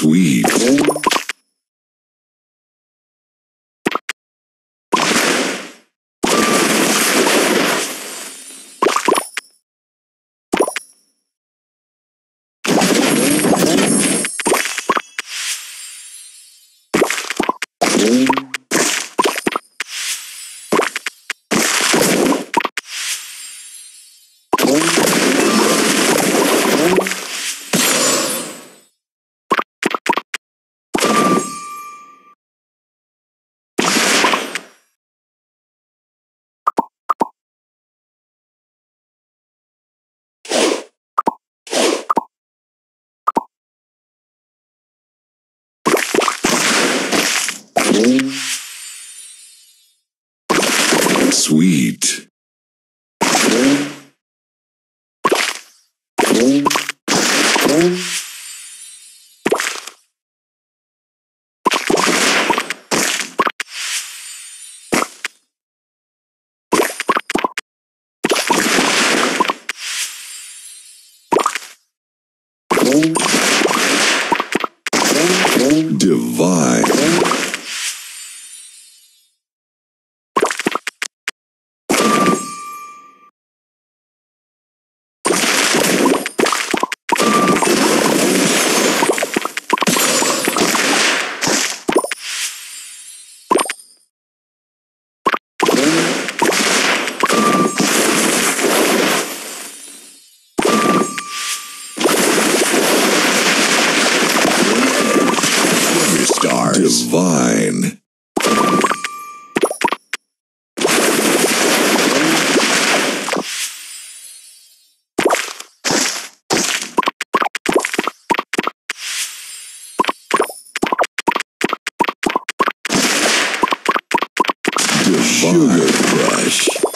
Sweet. Música Sweet. Divine. Divine. Divine. Sugar Crush.